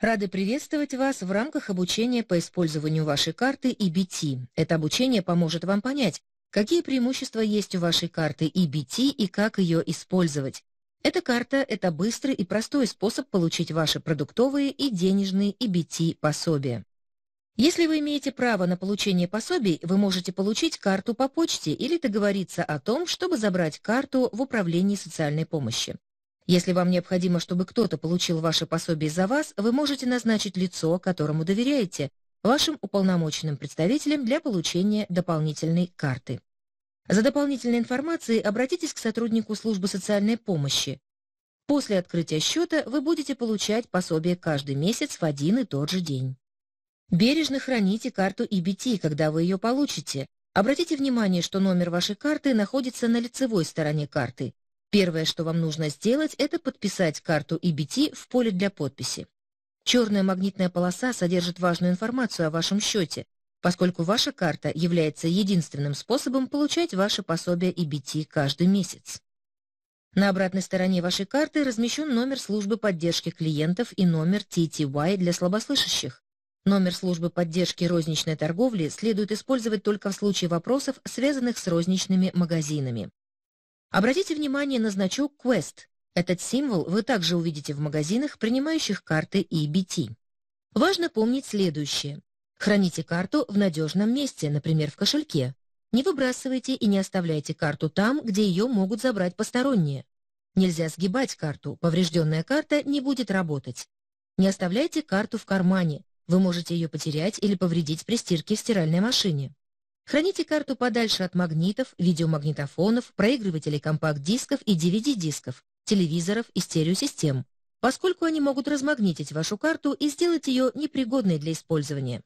Рады приветствовать вас в рамках обучения по использованию вашей карты EBT. Это обучение поможет вам понять, какие преимущества есть у вашей карты EBT и как ее использовать. Эта карта – это быстрый и простой способ получить ваши продуктовые и денежные EBT-пособия. Если вы имеете право на получение пособий, вы можете получить карту по почте или договориться о том, чтобы забрать карту в управлении социальной помощи. Если вам необходимо, чтобы кто-то получил ваше пособие за вас, вы можете назначить лицо, которому доверяете, вашим уполномоченным представителем для получения дополнительной карты. За дополнительной информацией обратитесь к сотруднику службы социальной помощи. После открытия счета вы будете получать пособие каждый месяц в один и тот же день. Бережно храните карту EBT, когда вы ее получите. Обратите внимание, что номер вашей карты находится на лицевой стороне карты, Первое, что вам нужно сделать, это подписать карту EBT в поле для подписи. Черная магнитная полоса содержит важную информацию о вашем счете, поскольку ваша карта является единственным способом получать ваше пособие EBT каждый месяц. На обратной стороне вашей карты размещен номер службы поддержки клиентов и номер TTY для слабослышащих. Номер службы поддержки розничной торговли следует использовать только в случае вопросов, связанных с розничными магазинами. Обратите внимание на значок Quest. Этот символ вы также увидите в магазинах, принимающих карты EBT. Важно помнить следующее. Храните карту в надежном месте, например, в кошельке. Не выбрасывайте и не оставляйте карту там, где ее могут забрать посторонние. Нельзя сгибать карту, поврежденная карта не будет работать. Не оставляйте карту в кармане, вы можете ее потерять или повредить при стирке в стиральной машине. Храните карту подальше от магнитов, видеомагнитофонов, проигрывателей компакт-дисков и DVD-дисков, телевизоров и стереосистем, поскольку они могут размагнитить вашу карту и сделать ее непригодной для использования.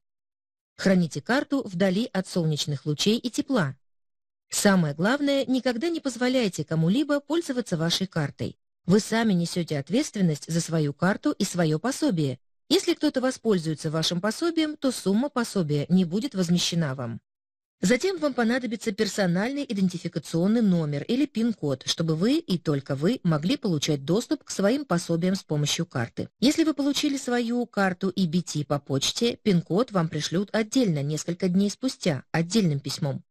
Храните карту вдали от солнечных лучей и тепла. Самое главное, никогда не позволяйте кому-либо пользоваться вашей картой. Вы сами несете ответственность за свою карту и свое пособие. Если кто-то воспользуется вашим пособием, то сумма пособия не будет возмещена вам. Затем вам понадобится персональный идентификационный номер или пин-код, чтобы вы и только вы могли получать доступ к своим пособиям с помощью карты. Если вы получили свою карту EBT по почте, пин-код вам пришлют отдельно несколько дней спустя, отдельным письмом.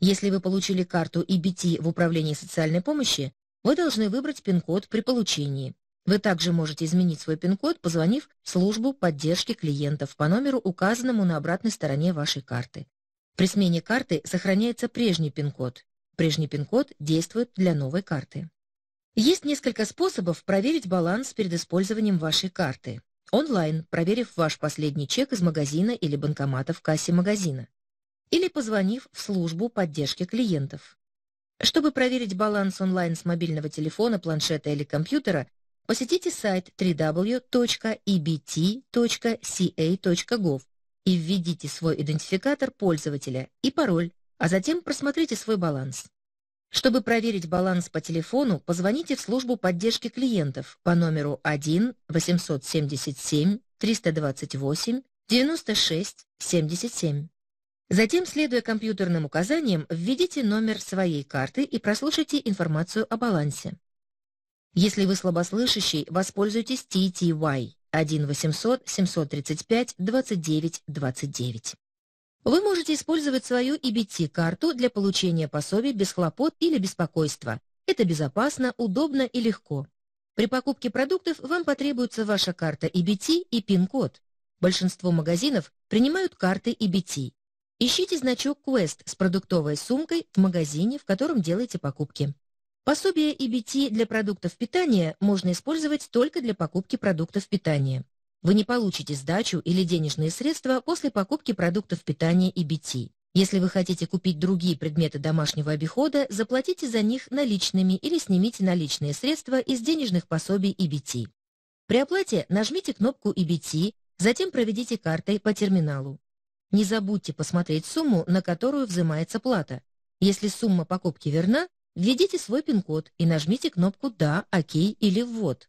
Если вы получили карту EBT в управлении социальной помощи, вы должны выбрать пин-код при получении. Вы также можете изменить свой пин-код, позвонив в службу поддержки клиентов по номеру, указанному на обратной стороне вашей карты. При смене карты сохраняется прежний пин-код. Прежний пин-код действует для новой карты. Есть несколько способов проверить баланс перед использованием вашей карты. Онлайн, проверив ваш последний чек из магазина или банкомата в кассе магазина. Или позвонив в службу поддержки клиентов. Чтобы проверить баланс онлайн с мобильного телефона, планшета или компьютера, посетите сайт www.ebt.ca.gov и введите свой идентификатор пользователя и пароль, а затем просмотрите свой баланс. Чтобы проверить баланс по телефону, позвоните в службу поддержки клиентов по номеру 1 877 328 96 77. Затем, следуя компьютерным указаниям, введите номер своей карты и прослушайте информацию о балансе. Если вы слабослышащий, воспользуйтесь TTY 1 800 735 29 29. Вы можете использовать свою EBT-карту для получения пособий без хлопот или беспокойства. Это безопасно, удобно и легко. При покупке продуктов вам потребуется ваша карта EBT и пин-код. Большинство магазинов принимают карты EBT. Ищите значок Quest с продуктовой сумкой в магазине, в котором делаете покупки. Пособие EBT для продуктов питания можно использовать только для покупки продуктов питания. Вы не получите сдачу или денежные средства после покупки продуктов питания EBT. Если вы хотите купить другие предметы домашнего обихода, заплатите за них наличными или снимите наличные средства из денежных пособий EBT. При оплате нажмите кнопку EBT, затем проведите картой по терминалу. Не забудьте посмотреть сумму, на которую взимается плата. Если сумма покупки верна, Введите свой пин-код и нажмите кнопку «Да», «Ок» или «Ввод».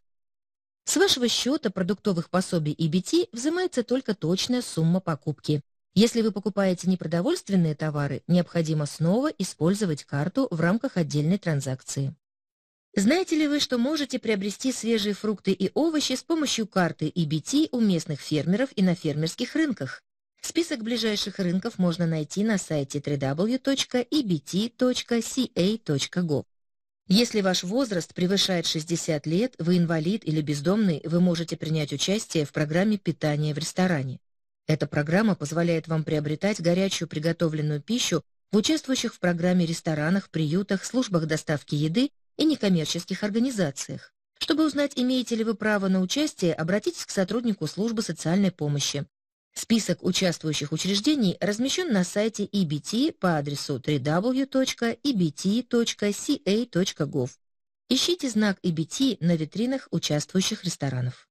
С вашего счета продуктовых пособий EBT взимается только точная сумма покупки. Если вы покупаете непродовольственные товары, необходимо снова использовать карту в рамках отдельной транзакции. Знаете ли вы, что можете приобрести свежие фрукты и овощи с помощью карты EBT у местных фермеров и на фермерских рынках? Список ближайших рынков можно найти на сайте www.ebt.ca.gov. Если ваш возраст превышает 60 лет, вы инвалид или бездомный, вы можете принять участие в программе питания в ресторане. Эта программа позволяет вам приобретать горячую приготовленную пищу в участвующих в программе ресторанах, приютах, службах доставки еды и некоммерческих организациях. Чтобы узнать, имеете ли вы право на участие, обратитесь к сотруднику службы социальной помощи. Список участвующих учреждений размещен на сайте EBT по адресу www.ebt.ca.gov. Ищите знак EBT на витринах участвующих ресторанов.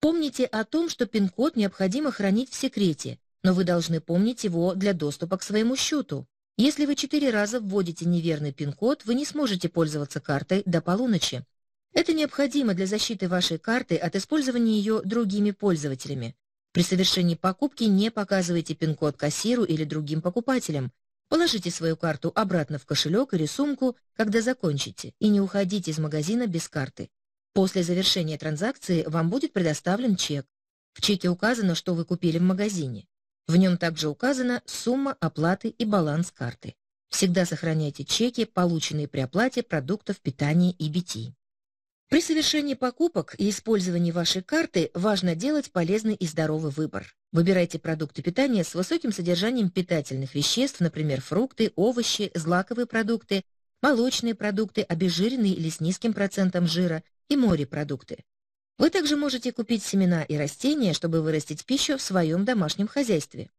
Помните о том, что пин-код необходимо хранить в секрете, но вы должны помнить его для доступа к своему счету. Если вы четыре раза вводите неверный пин-код, вы не сможете пользоваться картой до полуночи. Это необходимо для защиты вашей карты от использования ее другими пользователями. При совершении покупки не показывайте пин-код кассиру или другим покупателям. Положите свою карту обратно в кошелек или сумку, когда закончите, и не уходите из магазина без карты. После завершения транзакции вам будет предоставлен чек. В чеке указано, что вы купили в магазине. В нем также указана сумма оплаты и баланс карты. Всегда сохраняйте чеки, полученные при оплате продуктов питания и BT. При совершении покупок и использовании вашей карты важно делать полезный и здоровый выбор. Выбирайте продукты питания с высоким содержанием питательных веществ, например, фрукты, овощи, злаковые продукты, молочные продукты, обезжиренные или с низким процентом жира и морепродукты. Вы также можете купить семена и растения, чтобы вырастить пищу в своем домашнем хозяйстве.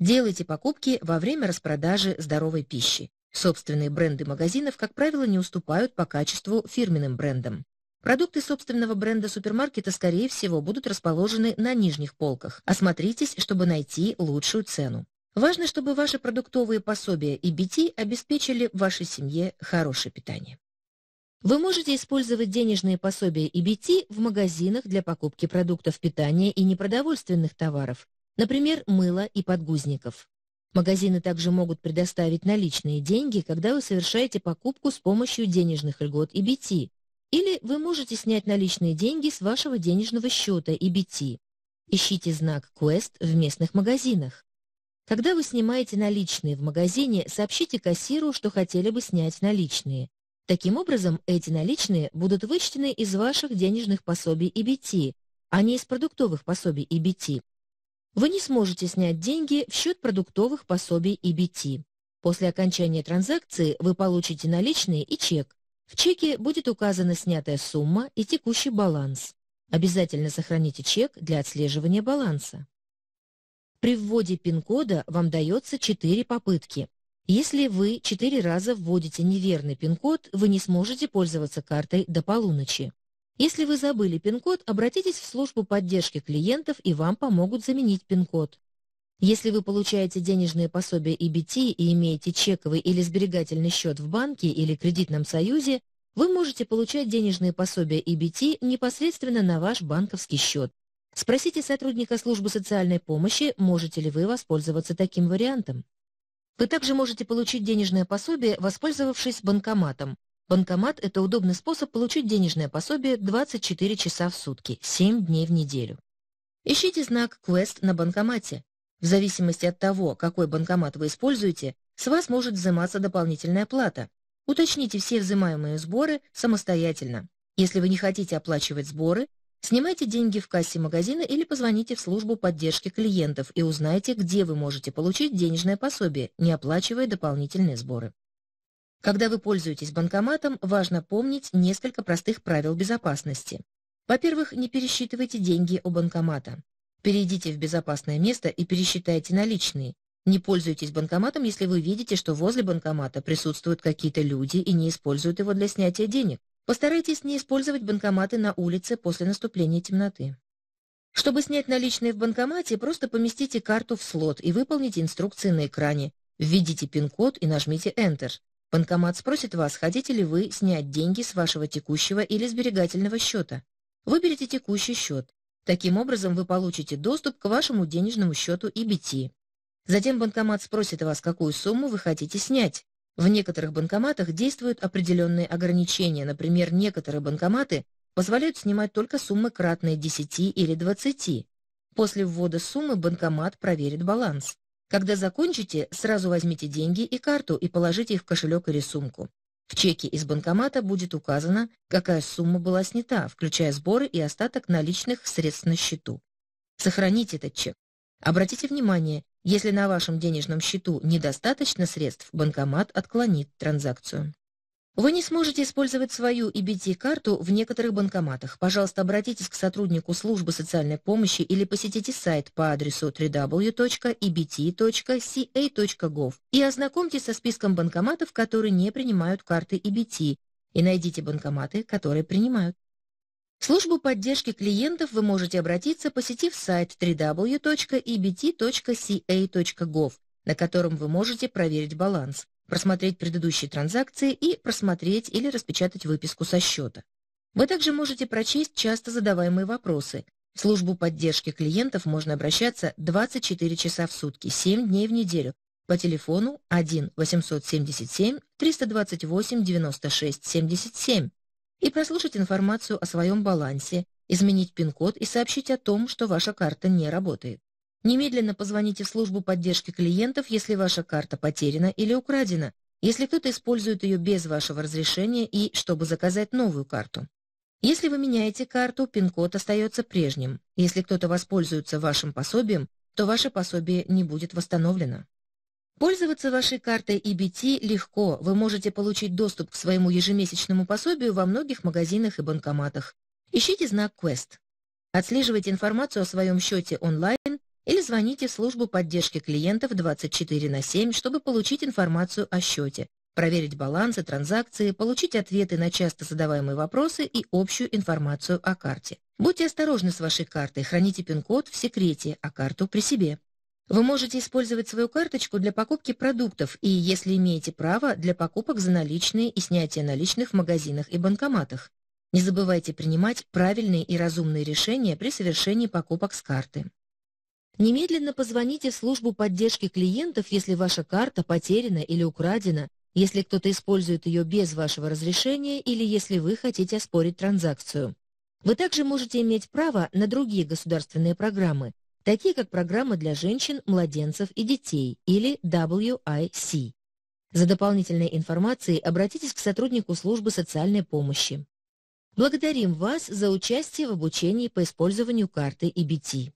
Делайте покупки во время распродажи здоровой пищи. Собственные бренды магазинов, как правило, не уступают по качеству фирменным брендам. Продукты собственного бренда супермаркета, скорее всего, будут расположены на нижних полках. Осмотритесь, чтобы найти лучшую цену. Важно, чтобы ваши продуктовые пособия и BT обеспечили вашей семье хорошее питание. Вы можете использовать денежные пособия EBT в магазинах для покупки продуктов питания и непродовольственных товаров, например, мыла и подгузников. Магазины также могут предоставить наличные деньги, когда вы совершаете покупку с помощью денежных льгот EBT, или вы можете снять наличные деньги с вашего денежного счета EBT. Ищите знак Quest в местных магазинах. Когда вы снимаете наличные в магазине, сообщите кассиру, что хотели бы снять наличные. Таким образом, эти наличные будут вычтены из ваших денежных пособий EBT, а не из продуктовых пособий EBT. Вы не сможете снять деньги в счет продуктовых пособий EBT. После окончания транзакции вы получите наличные и чек. В чеке будет указана снятая сумма и текущий баланс. Обязательно сохраните чек для отслеживания баланса. При вводе пин-кода вам дается 4 попытки. Если вы четыре раза вводите неверный пин-код, вы не сможете пользоваться картой до полуночи. Если вы забыли пин-код, обратитесь в службу поддержки клиентов и вам помогут заменить пин-код. Если вы получаете денежные пособия EBT и имеете чековый или сберегательный счет в банке или кредитном союзе, вы можете получать денежные пособия EBT непосредственно на ваш банковский счет. Спросите сотрудника службы социальной помощи, можете ли вы воспользоваться таким вариантом. Вы также можете получить денежное пособие, воспользовавшись банкоматом. Банкомат – это удобный способ получить денежное пособие 24 часа в сутки, 7 дней в неделю. Ищите знак Quest на банкомате. В зависимости от того, какой банкомат вы используете, с вас может взиматься дополнительная плата. Уточните все взимаемые сборы самостоятельно. Если вы не хотите оплачивать сборы, Снимайте деньги в кассе магазина или позвоните в службу поддержки клиентов и узнайте, где вы можете получить денежное пособие, не оплачивая дополнительные сборы. Когда вы пользуетесь банкоматом, важно помнить несколько простых правил безопасности. Во-первых, не пересчитывайте деньги у банкомата. Перейдите в безопасное место и пересчитайте наличные. Не пользуйтесь банкоматом, если вы видите, что возле банкомата присутствуют какие-то люди и не используют его для снятия денег. Постарайтесь не использовать банкоматы на улице после наступления темноты. Чтобы снять наличные в банкомате, просто поместите карту в слот и выполните инструкции на экране. Введите пин-код и нажмите Enter. Банкомат спросит вас, хотите ли вы снять деньги с вашего текущего или сберегательного счета. Выберите текущий счет. Таким образом, вы получите доступ к вашему денежному счету EBT. Затем банкомат спросит вас, какую сумму вы хотите снять. В некоторых банкоматах действуют определенные ограничения. Например, некоторые банкоматы позволяют снимать только суммы кратные 10 или 20. После ввода суммы банкомат проверит баланс. Когда закончите, сразу возьмите деньги и карту и положите их в кошелек или сумку. В чеке из банкомата будет указано, какая сумма была снята, включая сборы и остаток наличных средств на счету. Сохраните этот чек. Обратите внимание, если на вашем денежном счету недостаточно средств, банкомат отклонит транзакцию. Вы не сможете использовать свою EBT-карту в некоторых банкоматах. Пожалуйста, обратитесь к сотруднику службы социальной помощи или посетите сайт по адресу www.ebt.ca.gov и ознакомьтесь со списком банкоматов, которые не принимают карты EBT, и найдите банкоматы, которые принимают. В службу поддержки клиентов вы можете обратиться, посетив сайт www.ebt.ca.gov, на котором вы можете проверить баланс просмотреть предыдущие транзакции и просмотреть или распечатать выписку со счета. Вы также можете прочесть часто задаваемые вопросы. В службу поддержки клиентов можно обращаться 24 часа в сутки, 7 дней в неделю по телефону 1 877 328 96 77 и прослушать информацию о своем балансе, изменить пин-код и сообщить о том, что ваша карта не работает. Немедленно позвоните в службу поддержки клиентов, если ваша карта потеряна или украдена, если кто-то использует ее без вашего разрешения и чтобы заказать новую карту. Если вы меняете карту, пин-код остается прежним. Если кто-то воспользуется вашим пособием, то ваше пособие не будет восстановлено. Пользоваться вашей картой EBT легко. Вы можете получить доступ к своему ежемесячному пособию во многих магазинах и банкоматах. Ищите знак Quest. Отслеживайте информацию о своем счете онлайн или звоните в службу поддержки клиентов 24 на 7, чтобы получить информацию о счете, проверить балансы, транзакции, получить ответы на часто задаваемые вопросы и общую информацию о карте. Будьте осторожны с вашей картой, храните пин-код в секрете, а карту при себе. Вы можете использовать свою карточку для покупки продуктов и, если имеете право, для покупок за наличные и снятия наличных в магазинах и банкоматах. Не забывайте принимать правильные и разумные решения при совершении покупок с карты. Немедленно позвоните в службу поддержки клиентов, если ваша карта потеряна или украдена, если кто-то использует ее без вашего разрешения или если вы хотите оспорить транзакцию. Вы также можете иметь право на другие государственные программы, такие как программа для женщин, младенцев и детей или WIC. За дополнительной информацией обратитесь к сотруднику службы социальной помощи. Благодарим вас за участие в обучении по использованию карты EBT.